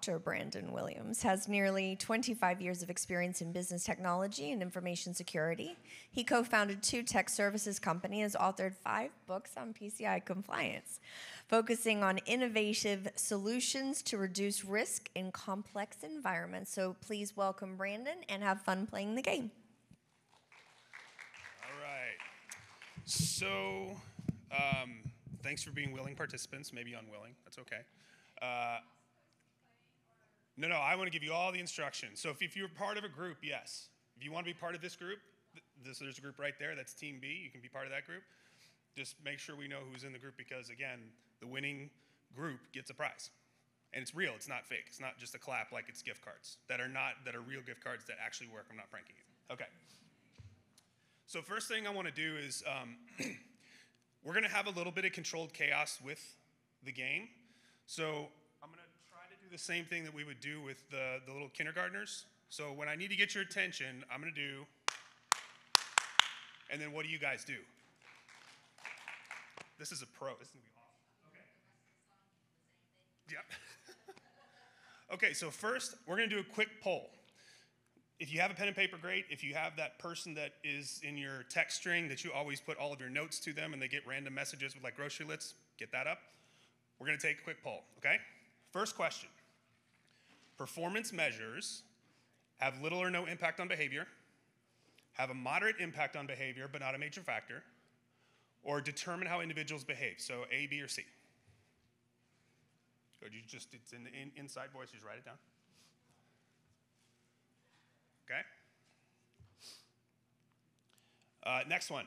Dr. Branden Williams has nearly 25 years of experience in business technology and information security. He co founded two tech services companies, authored five books on PCI compliance, focusing on innovative solutions to reduce risk in complex environments. So please welcome Branden and have fun playing the game. All right. So, um, thanks for being willing participants, maybe unwilling. That's okay. Uh, no, no, I want to give you all the instructions. So if, if you're part of a group, yes. If you want to be part of this group, this, there's a group right there. That's Team B. You can be part of that group. Just make sure we know who's in the group because, again, the winning group gets a prize. And it's real. It's not fake. It's not just a clap like it's gift cards that are not that are real gift cards that actually work. I'm not pranking you. Okay. So first thing I want to do is um, we're going to have a little bit of controlled chaos with the game. So I'm going to try to do the same thing that we would do with the, the little kindergartners. So when I need to get your attention, I'm going to do, and then what do you guys do? This is a pro. This is going to be awesome. Okay. Yep. okay, so first, we're going to do a quick poll. If you have a pen and paper, great. If you have that person that is in your text string that you always put all of your notes to them and they get random messages with like grocery lists, get that up. We're going to take a quick poll, okay? First question Performance measures have little or no impact on behavior, have a moderate impact on behavior, but not a major factor, or determine how individuals behave. So A, B, or C. Good, you just, it's in the in, inside voice, just write it down. Okay? Uh, next one.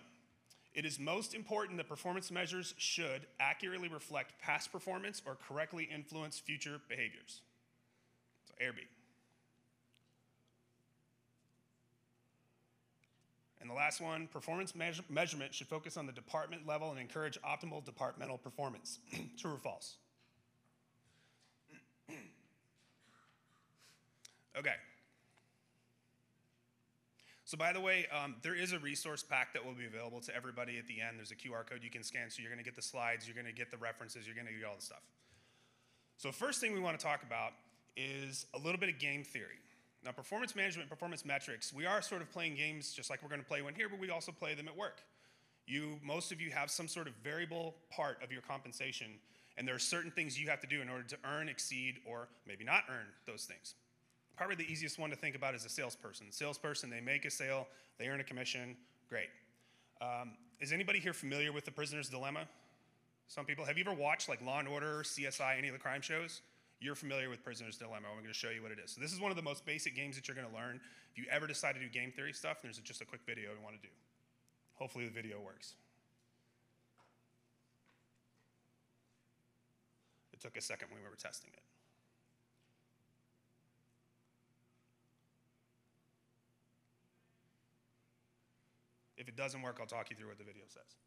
It is most important that performance measures should accurately reflect past performance or correctly influence future behaviors. So, A. And the last one performance measure- measurement should focus on the department level and encourage optimal departmental performance. True or false? okay. So, by the way, um, there is a resource pack that will be available to everybody at the end. There's a QR code you can scan, so you're going to get the slides, you're going to get the references, you're going to get all the stuff. So, first thing we want to talk about is a little bit of game theory. Now, performance management, performance metrics, we are sort of playing games just like we're going to play one here, but we also play them at work. You, most of you have some sort of variable part of your compensation, and there are certain things you have to do in order to earn, exceed, or maybe not earn those things. Probably the easiest one to think about is a salesperson. Salesperson, they make a sale, they earn a commission, great. Um, is anybody here familiar with the prisoner's dilemma? Some people. Have you ever watched like Law and Order, CSI, any of the crime shows? You're familiar with prisoner's dilemma. I'm going to show you what it is. So this is one of the most basic games that you're going to learn. If you ever decide to do game theory stuff, there's just a quick video we want to do. Hopefully the video works. It took a second when we were testing it. If it doesn't work, I'll talk you through what the video says.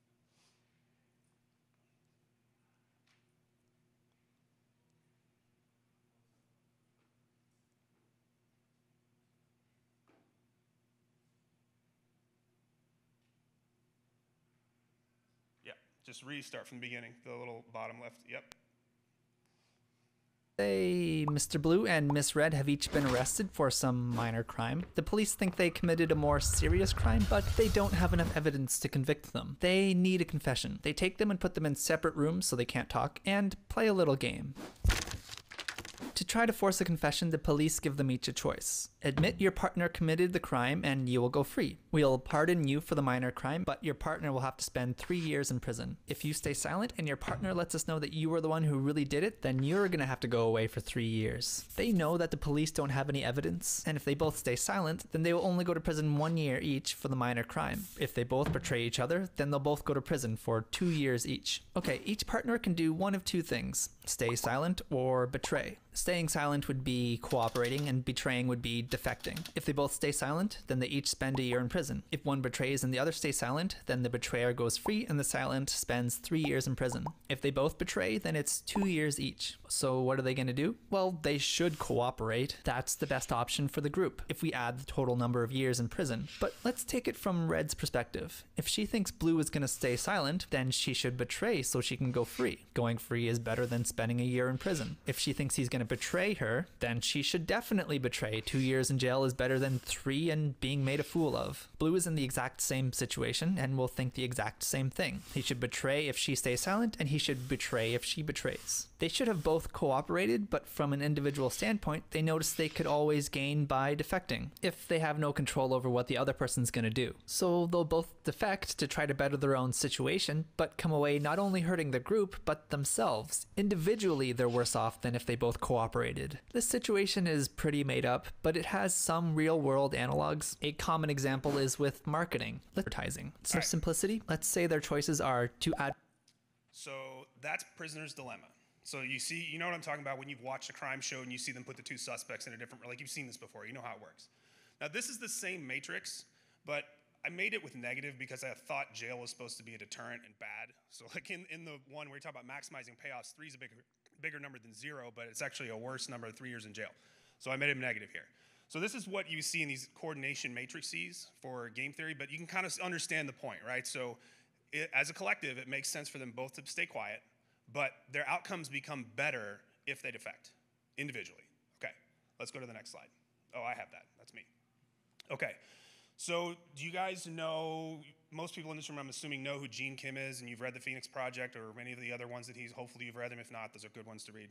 Yeah, just restart from the beginning, the little bottom left. Yep. Say Mr. Blue and Miss Red have each been arrested for some minor crime. The police think they committed a more serious crime, but they don't have enough evidence to convict them. They need a confession. They take them and put them in separate rooms so they can't talk, and play a little game. To try to force a confession, the police give them each a choice. Admit your partner committed the crime and you will go free. We'll pardon you for the minor crime, but your partner will have to spend three years in prison. If you stay silent and your partner lets us know that you were the one who really did it, then you're gonna have to go away for three years. They know that the police don't have any evidence, and if they both stay silent, then they will only go to prison one year each for the minor crime. If they both betray each other, then they'll both go to prison for two years each. Okay, each partner can do one of two things stay silent or betray. Staying silent would be cooperating, and betraying would be defecting. If they both stay silent, then they each spend a year in prison. If one betrays and the other stays silent, then the betrayer goes free and the silent spends three years in prison. If they both betray, then it's two years each. So what are they going to do? Well, they should cooperate. That's the best option for the group if we add the total number of years in prison. But let's take it from Red's perspective. If she thinks Blue is going to stay silent, then she should betray so she can go free. Going free is better than spending a year in prison. If she thinks he's going to betray her, then she should definitely betray. Two years in jail is better than three and being made a fool of. Blue is in the exact same situation and will think the exact same thing. He should betray if she stays silent, and he should betray if she betrays. They should have both cooperated, but from an individual standpoint, they notice they could always gain by defecting, if they have no control over what the other person's going to do. So they'll both defect to try to better their own situation, but come away not only hurting the group, but themselves. Individually, they're worse off than if they both cooperated. This situation is pretty made up, but it has some real world analogs. A common example is with marketing, advertising. So, Alright. simplicity, let's say their choices are to add. So that's prisoner's dilemma. So you see, you know what I'm talking about when you've watched a crime show and you see them put the two suspects in a different, like you've seen this before, you know how it works. Now this is the same matrix, but I made it with negative because I thought jail was supposed to be a deterrent and bad. So like in, in the one where you talk about maximizing payoffs, three is a bigger, bigger number than zero, but it's actually a worse number, three years in jail. So I made it negative here. So this is what you see in these coordination matrices for game theory, but you can kind of understand the point, right? So it, as a collective, it makes sense for them both to stay quiet, but their outcomes become better if they defect individually. Okay, let's go to the next slide. Oh, I have that. That's me. Okay, so do you guys know? Most people in this room, I'm assuming, know who Gene Kim is, and you've read the Phoenix Project or many of the other ones that he's. Hopefully, you've read them. If not, those are good ones to read.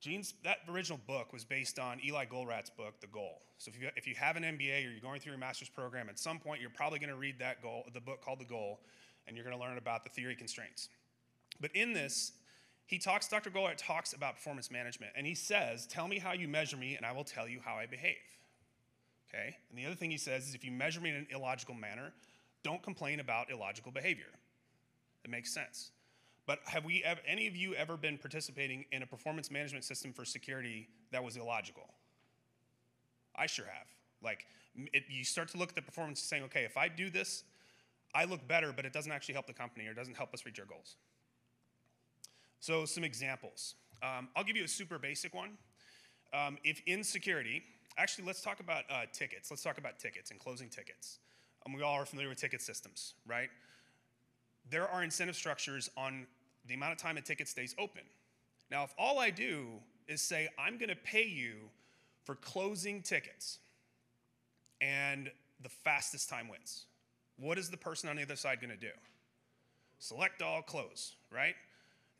Gene's that original book was based on Eli Goldratt's book, The Goal. So if you if you have an MBA or you're going through your master's program, at some point you're probably going to read that goal, the book called The Goal, and you're going to learn about the theory constraints. But in this, he talks, Dr. Goldratt talks about performance management, and he says, Tell me how you measure me, and I will tell you how I behave. Okay? And the other thing he says is if you measure me in an illogical manner, don't complain about illogical behavior. It makes sense. But have we ever, any of you ever been participating in a performance management system for security that was illogical? I sure have. Like, it, you start to look at the performance saying, okay, if I do this, I look better, but it doesn't actually help the company or doesn't help us reach our goals. So, some examples. Um, I'll give you a super basic one. Um, if in security, actually, let's talk about uh, tickets. Let's talk about tickets and closing tickets. Um, we all are familiar with ticket systems, right? There are incentive structures on the amount of time a ticket stays open. Now, if all I do is say, I'm going to pay you for closing tickets, and the fastest time wins, what is the person on the other side going to do? Select all, close, right?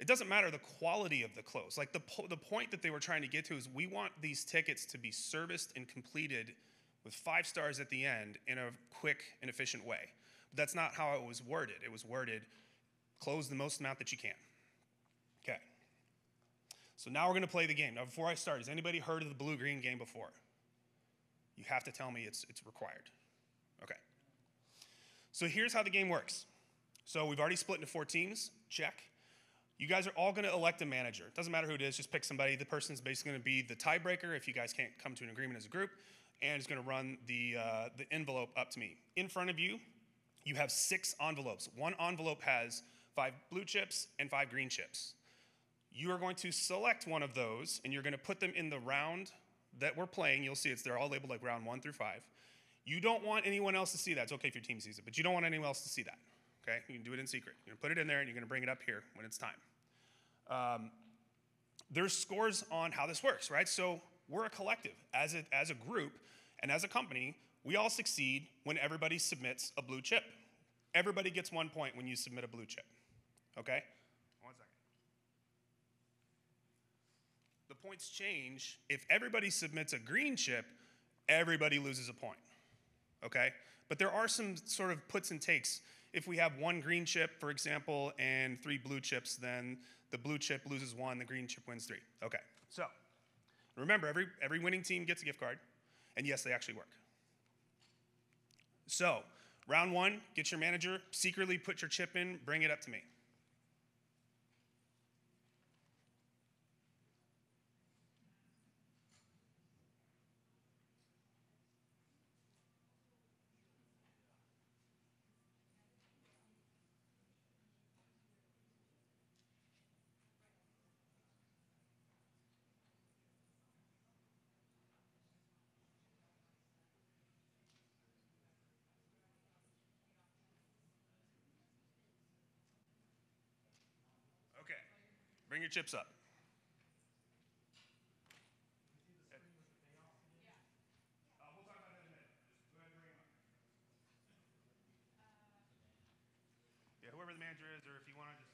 It doesn't matter the quality of the close. Like the, po- the point that they were trying to get to is we want these tickets to be serviced and completed with five stars at the end in a quick and efficient way. But that's not how it was worded. It was worded close the most amount that you can. Okay. So now we're going to play the game. Now, before I start, has anybody heard of the blue green game before? You have to tell me it's, it's required. Okay. So here's how the game works. So we've already split into four teams. Check. You guys are all going to elect a manager. It doesn't matter who it is, just pick somebody. The person is basically going to be the tiebreaker if you guys can't come to an agreement as a group, and is going to run the, uh, the envelope up to me. In front of you, you have six envelopes. One envelope has five blue chips and five green chips. You are going to select one of those, and you're going to put them in the round that we're playing. You'll see it's they're all labeled like round one through five. You don't want anyone else to see that. It's okay if your team sees it, but you don't want anyone else to see that. Okay? You can do it in secret. You're to put it in there, and you're to bring it up here when it's time. Um, there's scores on how this works, right? So we're a collective. As a, as a group and as a company, we all succeed when everybody submits a blue chip. Everybody gets one point when you submit a blue chip. Okay? One second. The points change. If everybody submits a green chip, everybody loses a point. Okay? But there are some sort of puts and takes. If we have one green chip, for example, and three blue chips, then the blue chip loses one, the green chip wins three. Okay. So remember, every, every winning team gets a gift card. And yes, they actually work. So, round one, get your manager, secretly put your chip in, bring it up to me. Bring your chips up. Yeah, whoever the manager is, or if you want to just.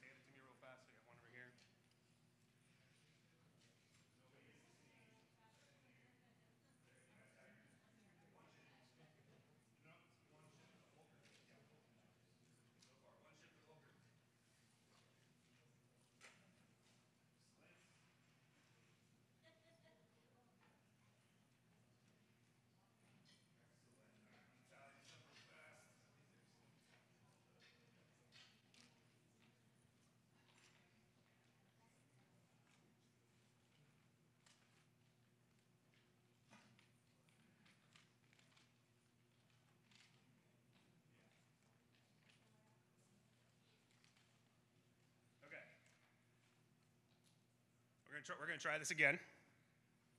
We're gonna try, we're gonna try this again.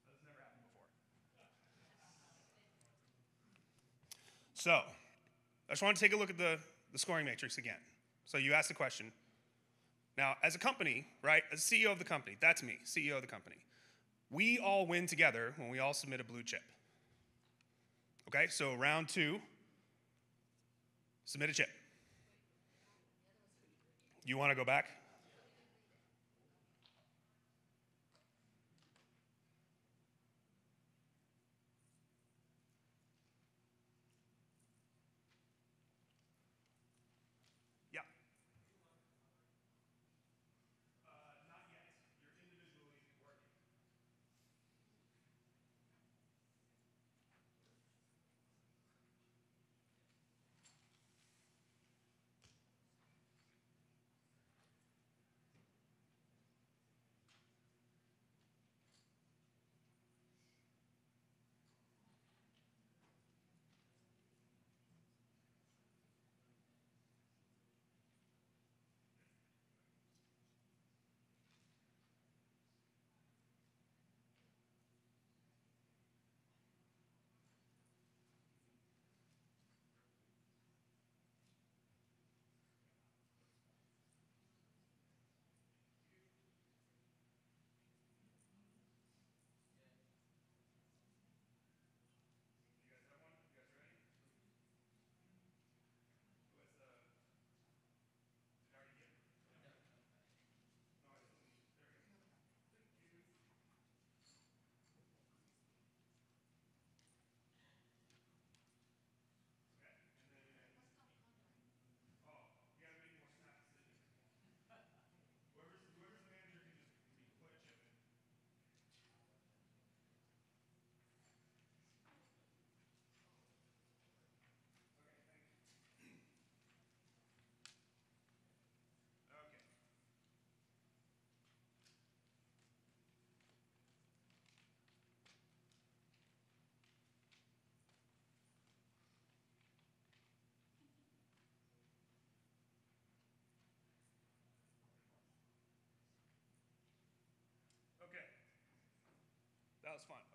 That's never happened before. So, I just want to take a look at the, the scoring matrix again. So you asked the question. Now, as a company, right, as CEO of the company, that's me, CEO of the company. We all win together when we all submit a blue chip. Okay, so round two, submit a chip. You want to go back?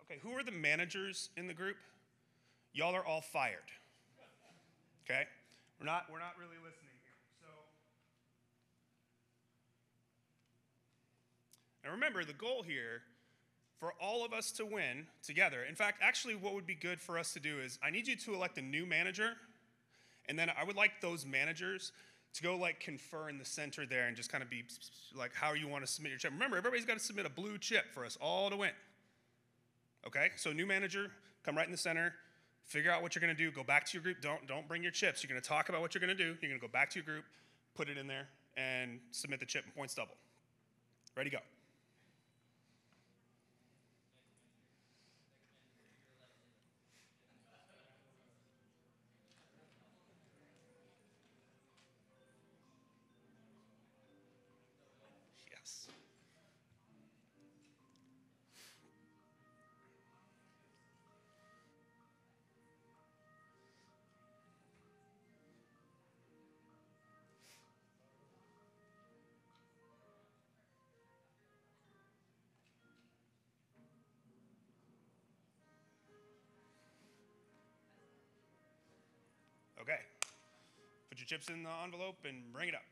Okay, who are the managers in the group? Y'all are all fired. Okay? We're not we're not really listening here. So And remember, the goal here for all of us to win together. In fact, actually, what would be good for us to do is I need you to elect a new manager, and then I would like those managers to go like confer in the center there and just kind of be like how you want to submit your chip. Remember, everybody's got to submit a blue chip for us all to win. Okay, so new manager, come right in the center. Figure out what you're going to do. Go back to your group. Don't don't bring your chips. You're going to talk about what you're going to do. You're going to go back to your group, put it in there, and submit the chip. and Points double. Ready, go. Okay. Put your chips in the envelope and bring it up.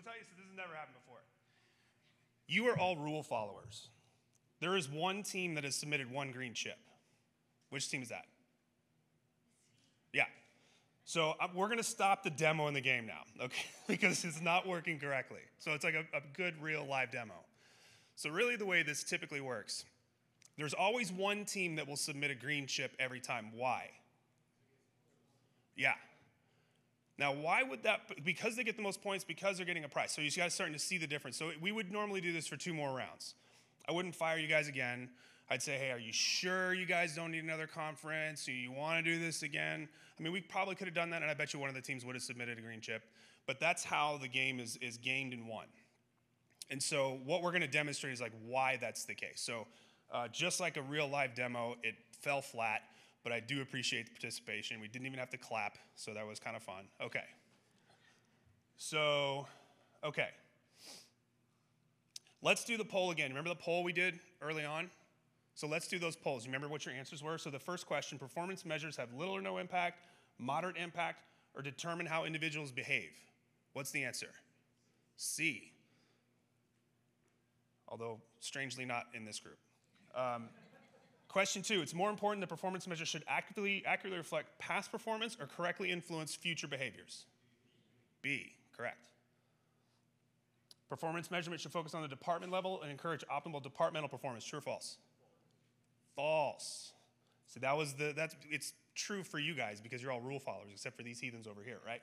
Gonna tell you, this has never happened before. You are all rule followers. There is one team that has submitted one green chip. Which team is that? Yeah. So uh, we're gonna stop the demo in the game now, okay? because it's not working correctly. So it's like a, a good, real live demo. So really, the way this typically works, there's always one team that will submit a green chip every time. Why? Yeah. Now, why would that? Because they get the most points, because they're getting a prize. So you guys starting to see the difference. So we would normally do this for two more rounds. I wouldn't fire you guys again. I'd say, hey, are you sure you guys don't need another conference? Do you want to do this again? I mean, we probably could have done that, and I bet you one of the teams would have submitted a green chip. But that's how the game is, is gamed and won. And so what we're going to demonstrate is like why that's the case. So uh, just like a real live demo, it fell flat, but I do appreciate the participation. We didn't even have to clap, so that was kind of fun. Okay. So, okay. Let's do the poll again. Remember the poll we did early on? So let's do those polls. Remember what your answers were? So the first question performance measures have little or no impact, moderate impact, or determine how individuals behave. What's the answer? C. Although, strangely, not in this group. Um, question two it's more important that performance measures should accurately, accurately reflect past performance or correctly influence future behaviors. B, correct. Performance measurement should focus on the department level and encourage optimal departmental performance. True or false? False. So that was the that's it's true for you guys because you're all rule followers, except for these heathens over here, right?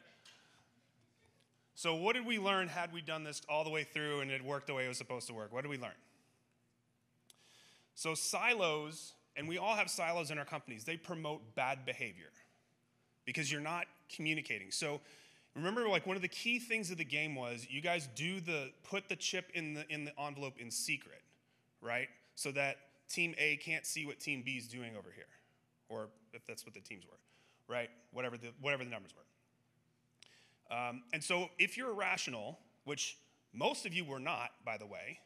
So what did we learn had we done this all the way through and it worked the way it was supposed to work? What did we learn? So silos, and we all have silos in our companies, they promote bad behavior because you're not communicating. So remember like one of the key things of the game was you guys do the put the chip in the in the envelope in secret, right? So that team A can't see what team B is doing over here, or if that's what the teams were, right? Whatever the, whatever the numbers were. Um, and so if you're irrational, which most of you were not, by the way,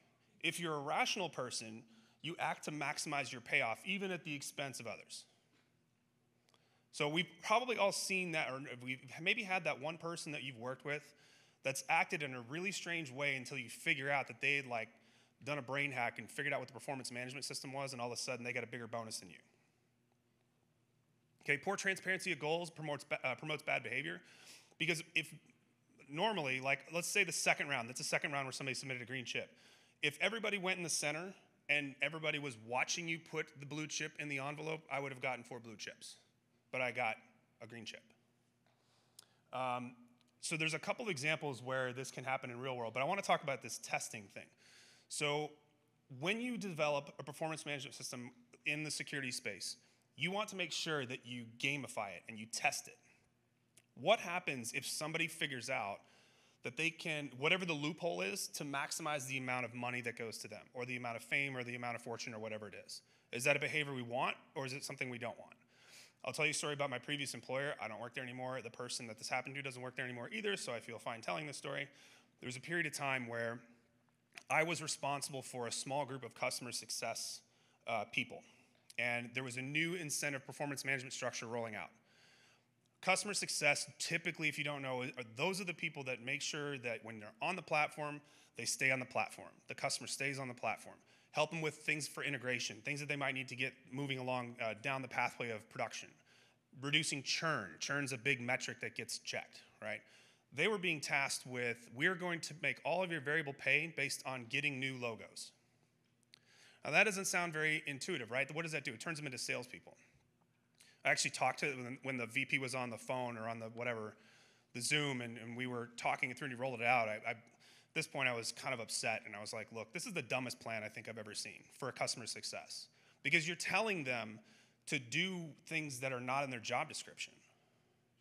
if you're a rational person, you act to maximize your payoff, even at the expense of others. So we've probably all seen that, or we've maybe had that one person that you've worked with that's acted in a really strange way until you figure out that they'd like done a brain hack and figured out what the performance management system was, and all of a sudden they got a bigger bonus than you. Okay, poor transparency of goals promotes, uh, promotes bad behavior because if normally, like let's say the second round, that's the second round where somebody submitted a green chip. If everybody went in the center and everybody was watching you put the blue chip in the envelope, I would have gotten four blue chips, but I got a green chip. Um, so there's a couple of examples where this can happen in real world, but I want to talk about this testing thing. So when you develop a performance management system in the security space, you want to make sure that you gamify it and you test it. What happens if somebody figures out that they can, whatever the loophole is, to maximize the amount of money that goes to them, or the amount of fame, or the amount of fortune, or whatever it is? Is that a behavior we want, or is it something we don't want? I'll tell you a story about my previous employer. I don't work there anymore. The person that this happened to doesn't work there anymore either, so I feel fine telling this story. There was a period of time where I was responsible for a small group of customer success uh, people. And there was a new incentive performance management structure rolling out. Customer success, typically, if you don't know, those are the people that make sure that when they're on the platform, they stay on the platform. The customer stays on the platform. Help them with things for integration, things that they might need to get moving along uh, down the pathway of production. Reducing churn. Churn's a big metric that gets checked, right? they were being tasked with we're going to make all of your variable pay based on getting new logos. Now, that doesn't sound very intuitive, right? What does that do? It turns them into salespeople. I actually talked to when, when the VP was on the phone or on the whatever, the Zoom, and, and we were talking it through and he rolled it out. I, I, at this point, I was kind of upset and I was like, look, this is the dumbest plan I think I've ever seen for a customer success because you're telling them to do things that are not in their job description.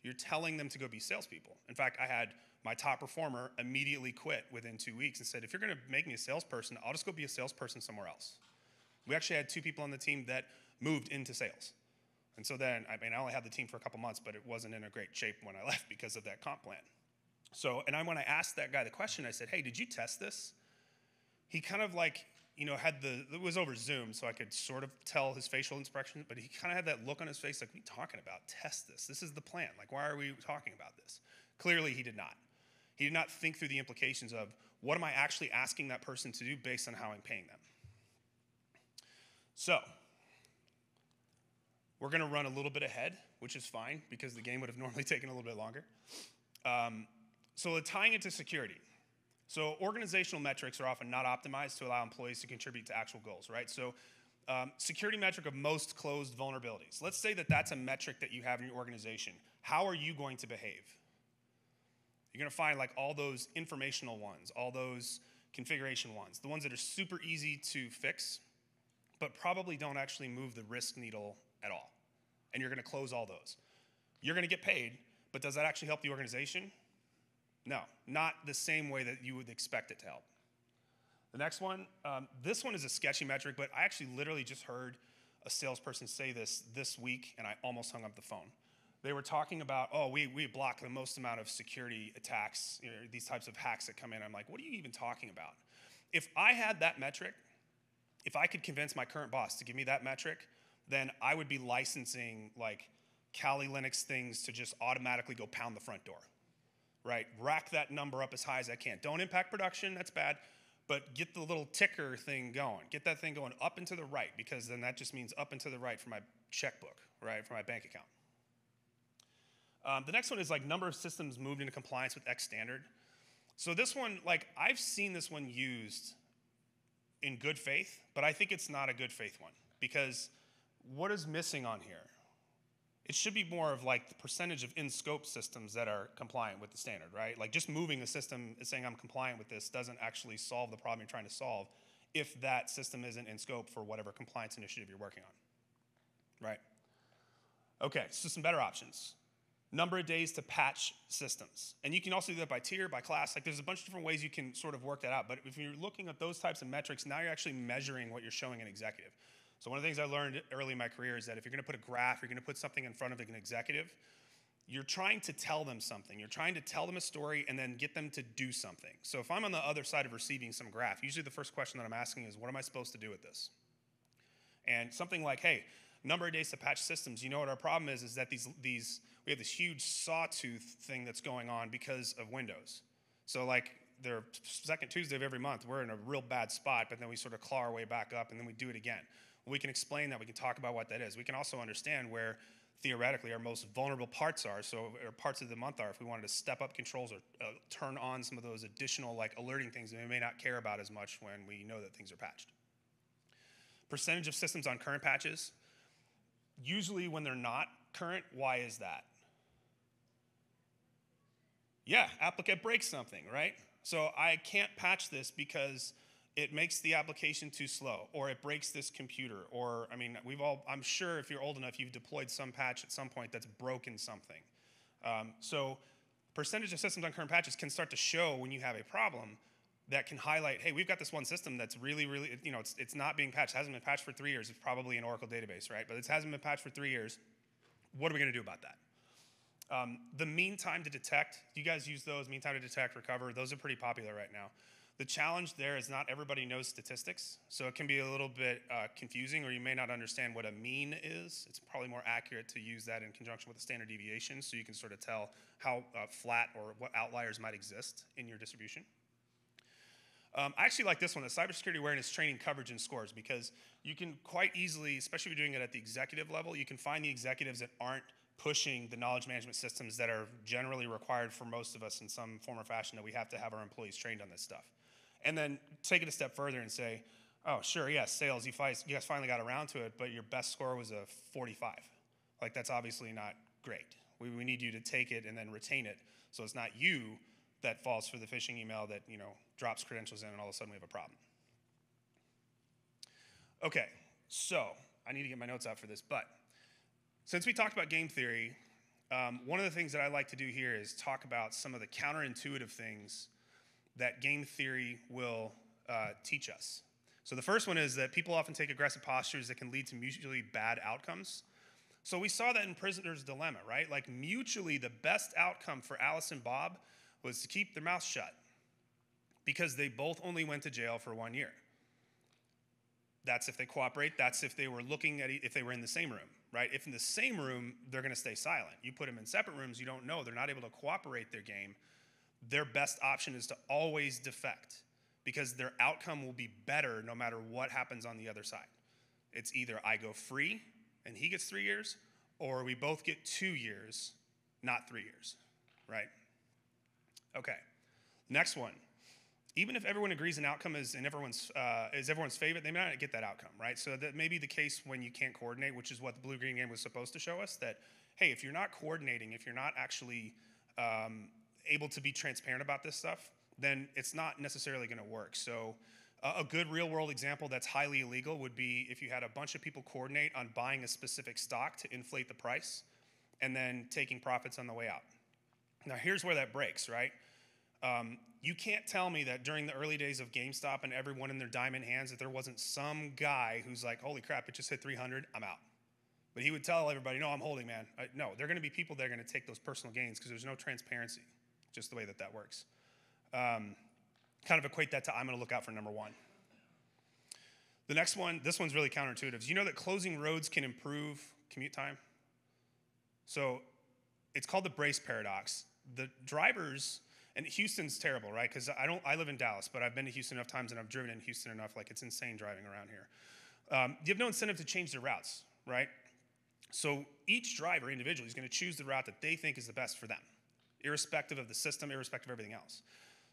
You're telling them to go be salespeople. In fact, I had my top performer immediately quit within two weeks and said, if you're going to make me a salesperson, I'll just go be a salesperson somewhere else. We actually had two people on the team that moved into sales. And so then, I mean, I only had the team for a couple months, but it wasn't in a great shape when I left because of that comp plan. So, and I, when I asked that guy the question, I said, hey, did you test this? He kind of like you know, had the, it was over Zoom, so I could sort of tell his facial expression, but he kind of had that look on his face like, you talking about? Test this. This is the plan. Like, why are we talking about this? Clearly, he did not. He did not think through the implications of what am I actually asking that person to do based on how I'm paying them. So, we're going to run a little bit ahead, which is fine because the game would have normally taken a little bit longer. Um, so, tying it to security. So, organizational metrics are often not optimized to allow employees to contribute to actual goals, right? So, um, security metric of most closed vulnerabilities. Let's say that that's a metric that you have in your organization. How are you going to behave? You're going to find like all those informational ones, all those configuration ones, the ones that are super easy to fix, but probably don't actually move the risk needle at all. And you're going to close all those. You're going to get paid, but does that actually help the organization? No, not the same way that you would expect it to help. The next one, um, this one is a sketchy metric, but I actually literally just heard a salesperson say this this week, and I almost hung up the phone. They were talking about, oh, we, we block the most amount of security attacks, you know, these types of hacks that come in. I'm like, what are you even talking about? If I had that metric, if I could convince my current boss to give me that metric, then I would be licensing like Kali Linux things to just automatically go pound the front door, right? Rack that number up as high as I can. Don't impact production, that's bad but get the little ticker thing going. Get that thing going up and to the right because then that just means up and to the right for my checkbook, right, for my bank account. Um, the next one is like number of systems moved into compliance with X standard. So this one, like I've seen this one used in good faith, but I think it's not a good faith one because what is missing on here? it should be more of like the percentage of in scope systems that are compliant with the standard, right? Like just moving a system and saying I'm compliant with this doesn't actually solve the problem you're trying to solve if that system isn't in scope for whatever compliance initiative you're working on, right? Okay, so some better options. Number of days to patch systems. And you can also do that by tier, by class. Like there's a bunch of different ways you can sort of work that out. But if you're looking at those types of metrics, now you're actually measuring what you're showing an executive. So one of the things I learned early in my career is that if you're going to put a graph, you're going to put something in front of an executive, you're trying to tell them something. You're trying to tell them a story and then get them to do something. So if I'm on the other side of receiving some graph, usually the first question that I'm asking is, what am I supposed to do with this? And something like, hey, number of days to patch systems. You know what our problem is? Is that these these we have this huge sawtooth thing that's going on because of Windows. So like the second Tuesday of every month, we're in a real bad spot, but then we sort of claw our way back up and then we do it again. We can explain that. We can talk about what that is. We can also understand where theoretically our most vulnerable parts are. So, or parts of the month are. If we wanted to step up controls or uh, turn on some of those additional like alerting things that we may not care about as much when we know that things are patched. Percentage of systems on current patches. Usually, when they're not current, why is that? Yeah, applicant breaks something, right? So I can't patch this because it makes the application too slow or it breaks this computer or i mean we've all i'm sure if you're old enough you've deployed some patch at some point that's broken something. Um, so percentage of systems on current patches can start to show when you have a problem that can highlight hey we've got this one system that's really really you know it's, it's not being patched it hasn't been patched for three years it's probably an oracle database right? But it hasn't been patched for three years what are we going to do about that? Um, the mean time to detect you guys use those mean time to detect recover those are pretty popular right now the challenge there is not everybody knows statistics, so it can be a little bit uh, confusing, or you may not understand what a mean is. It's probably more accurate to use that in conjunction with a standard deviation, so you can sort of tell how uh, flat or what outliers might exist in your distribution. Um, I actually like this one, the cybersecurity awareness training coverage and scores, because you can quite easily, especially if you're doing it at the executive level, you can find the executives that aren't pushing the knowledge management systems that are generally required for most of us in some form or fashion that we have to have our employees trained on this stuff. And then take it a step further and say, oh, sure, yes, yeah, sales, you, guys finally got around to it, but your best score was a 45. Like, that's obviously not great. We, we need you to take it and then retain it so it's not you that falls for the phishing email that, you know, drops credentials in and all of a sudden we have a problem. Okay, so I need to get my notes out for this, but since we talked about game theory, um, one of the things that I like to do here is talk about some of the counterintuitive things that game theory will uh, teach us. So the first one is that people often take aggressive postures that can lead to mutually bad outcomes. So we saw that in Prisoner's Dilemma, right? Like mutually, the best outcome for Alice and Bob was to keep their mouths shut because they both only went to jail for one year. That's if they cooperate. That's if they were looking at if they were in the same room, right? If in the same room, they're going to stay silent. You put them in separate rooms, you don't know. They're not able to cooperate their game their best option is to always defect because their outcome will be better no matter what happens on the other side. It's either I go free and he gets three years, or we both get two years, not three years, right? Okay, next one. Even if everyone agrees an outcome is in everyone's uh, is everyone's favorite, they may not get that outcome, right? So that may be the case when you can't coordinate, which is what the blue green game was supposed to show us. That hey, if you're not coordinating, if you're not actually um, able to be transparent about this stuff, then it's not necessarily going to work. So uh, a good real world example that's highly illegal would be if you had a bunch of people coordinate on buying a specific stock to inflate the price and then taking profits on the way out. Now, here's where that breaks, right? Um, you can't tell me that during the early days of GameStop and everyone in their diamond hands that there wasn't some guy who's like, holy crap, it just hit 300, I'm out. But he would tell everybody, no, I'm holding, man. I, no, there are going to be people that are going to take those personal gains because there's no transparency, just the way that that works. Um, kind of equate that to I'm going to look out for number one. The next one, this one's really counterintuitive. Do you know that closing roads can improve commute time? So it's called the Braess paradox. The drivers, and Houston's terrible, right? Because I don't, I live in Dallas, but I've been to Houston enough times and I've driven in Houston enough. Like it's insane driving around here. Um, you have no incentive to change their routes, right? So each driver individually is going to choose the route that they think is the best for them, irrespective of the system, irrespective of everything else.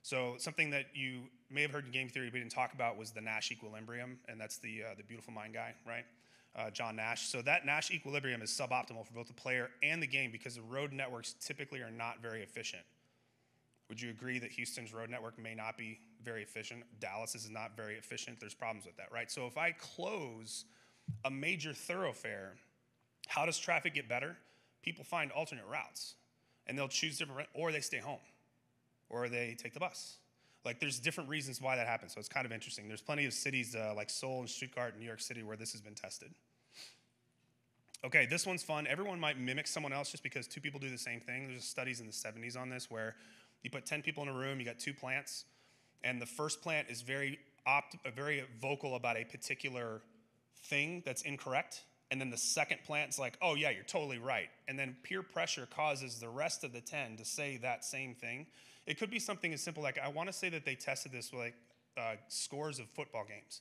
So something that you may have heard in game theory we didn't talk about was the Nash equilibrium, and that's the uh, the beautiful mind guy, right? Uh, John Nash. So that Nash equilibrium is suboptimal for both the player and the game because the road networks typically are not very efficient. Would you agree that Houston's road network may not be very efficient? Dallas is not very efficient. There's problems with that, right? So if I close a major thoroughfare, how does traffic get better? People find alternate routes, and they'll choose different, or they stay home or they take the bus. Like there's different reasons why that happens. So it's kind of interesting. There's plenty of cities uh, like Seoul and Stuttgart and New York City where this has been tested. Okay, this one's fun. Everyone might mimic someone else just because two people do the same thing. There's studies in the 70s on this where you put 10 people in a room, you got two plants, and the first plant is very opt- very vocal about a particular thing that's incorrect, and then the second plant's like, "Oh yeah, you're totally right." And then peer pressure causes the rest of the 10 to say that same thing. It could be something as simple like I want to say that they tested this with like uh, scores of football games.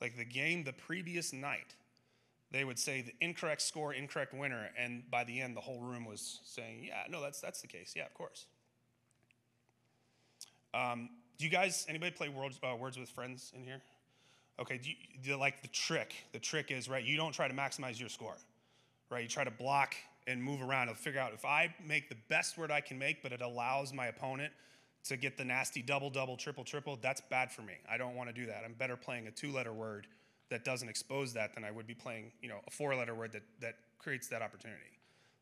Like the game the previous night, they would say the incorrect score, incorrect winner, and by the end, the whole room was saying, "Yeah, no, that's that's the case. Yeah, of course." Um, do you guys anybody play words, uh, words with friends in here? Okay, do you, do you like the trick? The trick is right. You don't try to maximize your score, right? You try to block and move around and figure out if I make the best word I can make, but it allows my opponent to get the nasty double, double, triple, triple, that's bad for me. I don't want to do that. I'm better playing a two letter word that doesn't expose that than I would be playing, you know, a four letter word that, that creates that opportunity.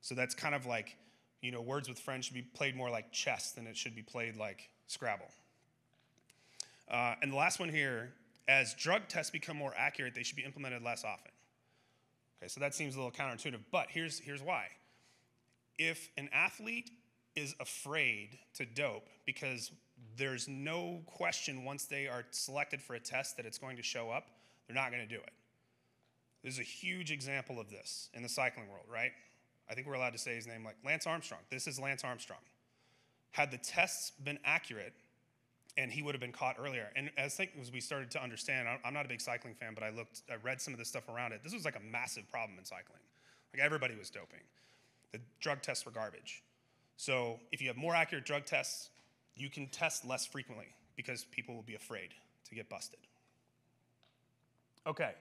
So that's kind of like, you know, words with friends should be played more like chess than it should be played like Scrabble. Uh, and the last one here, as drug tests become more accurate, they should be implemented less often. Okay, so that seems a little counterintuitive, but here's, here's why. If an athlete is afraid to dope because there's no question once they are selected for a test that it's going to show up, they're not going to do it. There's a huge example of this in the cycling world, right? I think we're allowed to say his name like Lance Armstrong. This is Lance Armstrong. Had the tests been accurate, and he would have been caught earlier. And as we started to understand, I'm not a big cycling fan, but I looked, I read some of the stuff around it. This was like a massive problem in cycling. Like everybody was doping. The drug tests were garbage. So if you have more accurate drug tests, you can test less frequently because people will be afraid to get busted. Okay.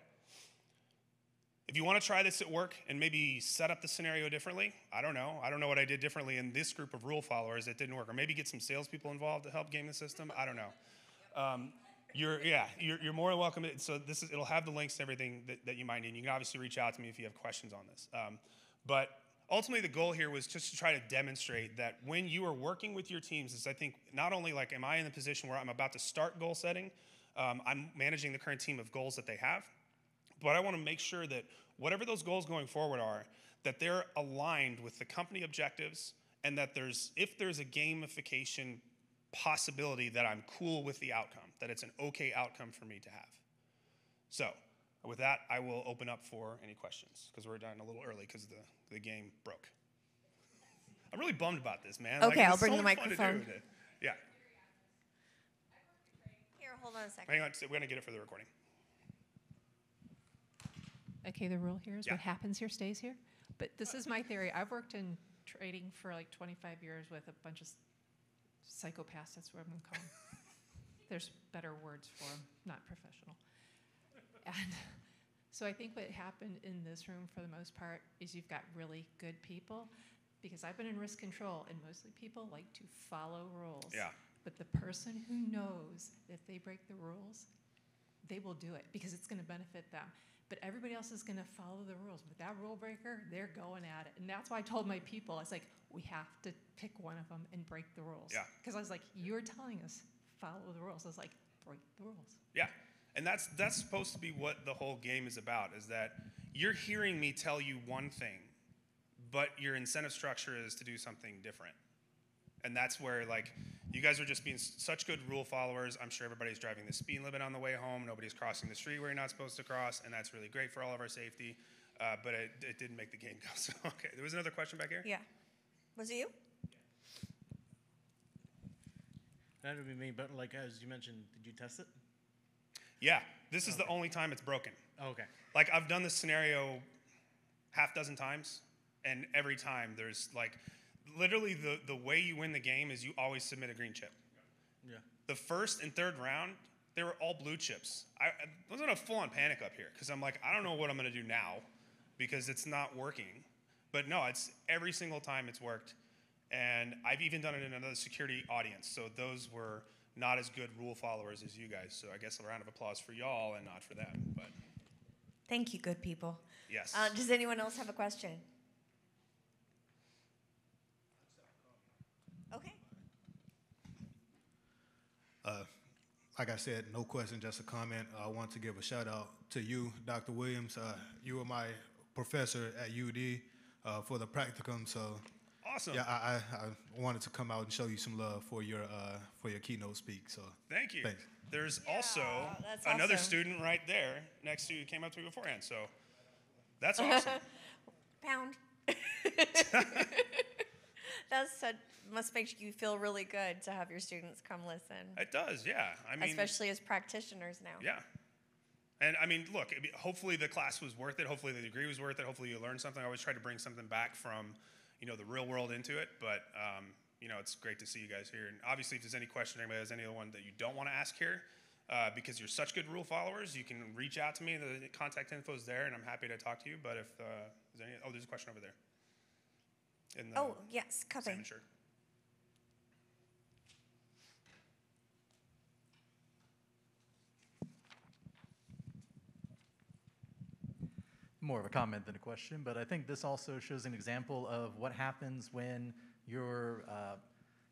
If you want to try this at work and maybe set up the scenario differently, I don't know. I don't know what I did differently in this group of rule followers that didn't work, or maybe get some salespeople involved to help game the system. I don't know. Um, you're yeah, you're, you're more than welcome. So this is it'll have the links to everything that, that you might need. You can obviously reach out to me if you have questions on this. Um, but ultimately the goal here was just to try to demonstrate that when you are working with your teams is i think not only like am i in the position where i'm about to start goal setting um, i'm managing the current team of goals that they have but i want to make sure that whatever those goals going forward are that they're aligned with the company objectives and that there's if there's a gamification possibility that i'm cool with the outcome that it's an okay outcome for me to have so with that, I will open up for any questions because we're done a little early because the, the game broke. I'm really bummed about this, man. Okay, like, I'll bring so the microphone. Yeah. Here, hold on a second. Hang on, we're gonna get it for the recording. Okay, the rule here is Yeah. what happens here stays here. But this uh, is my theory. I've worked in trading for like 25 years with a bunch of psychopaths. That's what I'm going to call them. There's better words for them, not professional. And so I think what happened in this room for the most part is you've got really good people because I've been in risk control and mostly people like to follow rules. Yeah. But the person who knows that if they break the rules, they will do it because it's going to benefit them. But everybody else is going to follow the rules. But that rule breaker, they're going at it. And that's why I told my people, I was like, we have to pick one of them and break the rules. Yeah. Because I was like, you're telling us follow the rules. I was like, break the rules. Yeah. And that's that's supposed to be what the whole game is about is that you're hearing me tell you one thing, but your incentive structure is to do something different. And that's where like you guys are just being such good rule followers. I'm sure everybody's driving the speed limit on the way home. Nobody's crossing the street where you're not supposed to cross, and that's really great for all of our safety. Uh, but it, it didn't make the game go. So okay, there was another question back here. Yeah. Was it you? That would be me, but like as you mentioned, did you test it? Yeah, this is the only time it's broken. Oh, okay. Like I've done this scenario half dozen times, and every time there's like literally the, the way you win the game is you always submit a green chip. Yeah. The first and third round, they were all blue chips. I, I was in a full on panic up here because I'm like, I don't know what I'm gonna do now because it's not working. But no, it's every single time it's worked. And I've even done it in another security audience. So those were not as good rule followers as you guys. So I guess a round of applause for y'all and not for them. But Thank you, good people. yes. Uh, does anyone else have a question? Okay. Like I said, no question, just a comment. I want to give a shout out to you, Dr. Williams. Uh, you were my professor at UD uh, for the practicum, so awesome. yeah, I, I, I wanted to come out and show you some love for your uh, for your keynote speak. So Thank you. Thanks. There's also that's another awesome. student right there next to you came up to me beforehand. So that's awesome. Pound. Must make you feel really good to have your students come listen, it does, yeah. I mean, especially as practitioners now. yeah. And I mean, look, hopefully the class was worth it. Hopefully the degree was worth it. Hopefully you learned something. I always try to bring something back from, you know, the real world into it. But, um, you know, it's great to see you guys here. And obviously, if there's any question, anybody has any other one that you don't want to ask here, uh, because you're such good rule followers, you can reach out to me. The contact info is there, and I'm happy to talk to you. But if uh, is there any, oh, there's a question over there. In the Oh, yes, salmon shirt. More of a comment than a question, but I think this also shows an example of what happens when your uh,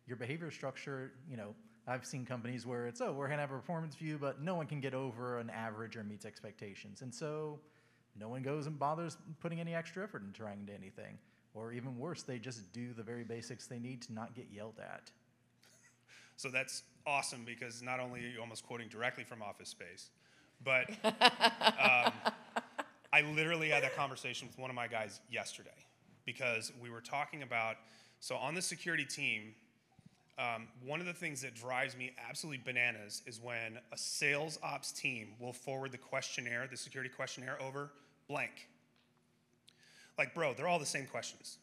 your behavior structure. You know, I've seen companies where it's oh we're gonna have a performance view, but no one can get over an average or meets expectations, and so no one goes and bothers putting any extra effort into trying to anything. Or even worse, they just do the very basics they need to not get yelled at. So that's awesome because not only are you almost quoting directly from Office Space, but um, I literally had that conversation with one of my guys yesterday because we were talking about. So on the security team, um, one of the things that drives me absolutely bananas is when a sales ops team will forward the questionnaire, the security questionnaire, over blank. Like, bro, they're all the same questions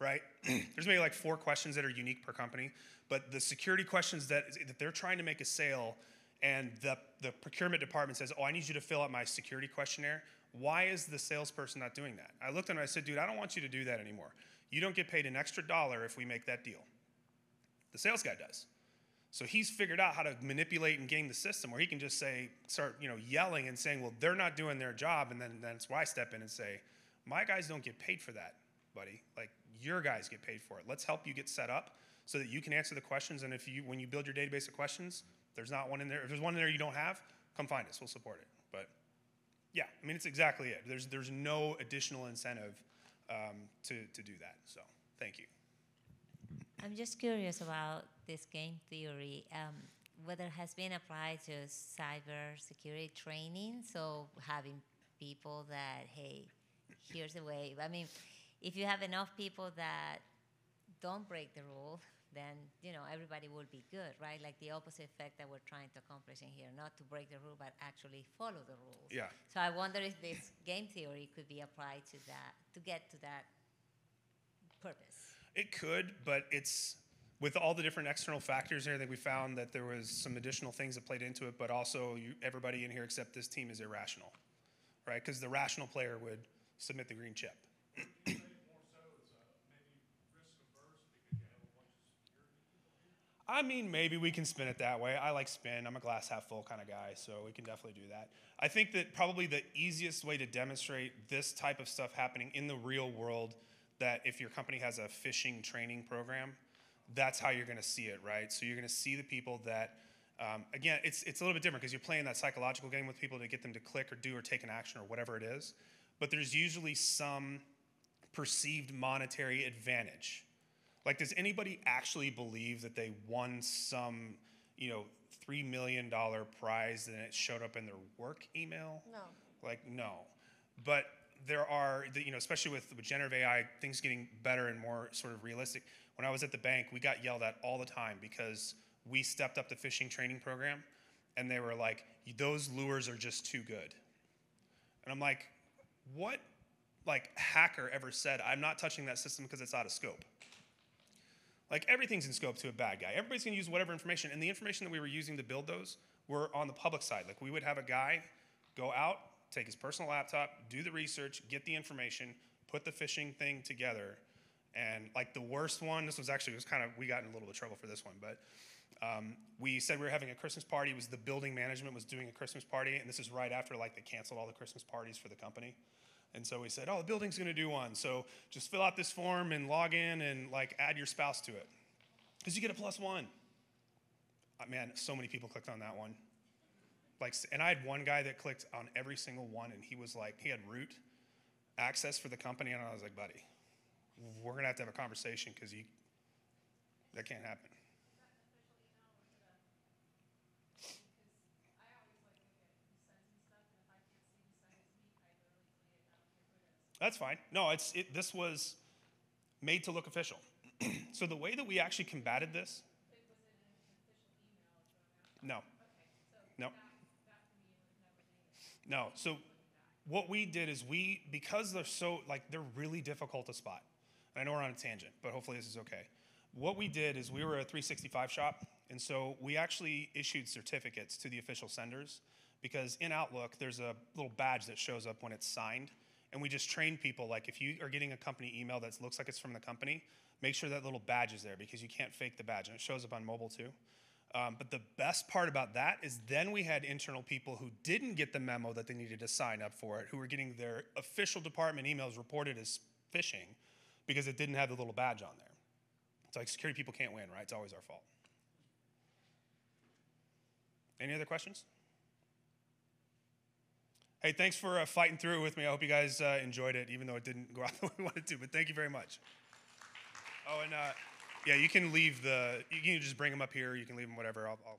right? There's maybe like four questions that are unique per company, but the security questions that, that they're trying to make a sale and the, the procurement department says, oh, I need you to fill out my security questionnaire. Why is the salesperson not doing that? I looked at him and I said, dude, I don't want you to do that anymore. You don't get paid an extra dollar if we make that deal. The sales guy does. So he's figured out how to manipulate and game the system where he can just say, start, you know, yelling and saying, well, they're not doing their job. And then that's why I step in and say, my guys don't get paid for that, buddy. Like your guys get paid for it. Let's help you get set up so that you can answer the questions. And if you, when you build your database of questions, there's not one in there. If there's one in there you don't have, come find us. We'll support it. But yeah, I mean, it's exactly it. There's, there's no additional incentive um, to, to do that. So thank you. I'm just curious about this game theory, um, whether it has been applied to cyber security training. So having people that, hey, here's the way. I mean, if you have enough people that don't break the rule, then you know everybody will be good, right? Like the opposite effect that we're trying to accomplish in here, not to break the rule, but actually follow the rules. Yeah. So I wonder if this game theory could be applied to that to get to that purpose. It could, but it's with all the different external factors and everything. We found that there was some additional things that played into it, but also you, everybody in here except this team is irrational, right? Because the rational player would submit the green chip. I mean, maybe we can spin it that way. I like spin. I'm a glass half full kind of guy, so we can definitely do that. I think that probably the easiest way to demonstrate this type of stuff happening in the real world, that if your company has a phishing training program, that's how you're going to see it, right? So you're going to see the people that, um, again, it's it's a little bit different because you're playing that psychological game with people to get them to click or do or take an action or whatever it is. But there's usually some perceived monetary advantage. Like, does anybody actually believe that they won some, you know, three million dollar prize and it showed up in their work email? No. Like, no. But there are, the, you know, especially with, with generative AI, things getting better and more sort of realistic. When I was at the bank, we got yelled at all the time because we stepped up the phishing training program, and they were like, "Those lures are just too good." And I'm like, "What, like hacker ever said I'm not touching that system because it's out of scope?" Like everything's in scope to a bad guy. Everybody's gonna use whatever information, and the information that we were using to build those were on the public side. Like we would have a guy go out, take his personal laptop, do the research, get the information, put the phishing thing together, and like the worst one, this was actually was kind of we got in a little bit of trouble for this one, but um, we said we were having a Christmas party. It was the building management was doing a Christmas party, and this is right after like they canceled all the Christmas parties for the company. And so we said, oh, the building's going to do one. So just fill out this form and log in and like add your spouse to it, because you get a plus one. Uh, man, so many people clicked on that one. Like, and I had one guy that clicked on every single one, and he was like, he had root access for the company, and I was like, buddy, we're gonna have to have a conversation because you that can't happen. That's fine. No, it's it, this was made to look official. so the way that we actually combated this. No. No. No. So what we did is we because they're so like they're really difficult to spot. And I know we're on a tangent, but hopefully this is okay. What we did is we were a 365 shop, and so we actually issued certificates to the official senders because in Outlook there's a little badge that shows up when it's signed, and we just train people like if you are getting a company email that looks like it's from the company, make sure that little badge is there because you can't fake the badge, and it shows up on mobile too. Um, but the best part about that is then we had internal people who didn't get the memo that they needed to sign up for it, who were getting their official department emails reported as phishing because it didn't have the little badge on there. It's like security people can't win, right? It's always our fault. Any other questions? Hey, thanks for uh, fighting through with me. I hope you guys uh, enjoyed it, even though it didn't go out the way we wanted to. But thank you very much. Oh, and uh, yeah, you can leave the. You can just bring them up here. You can leave them whatever. I'll, I'll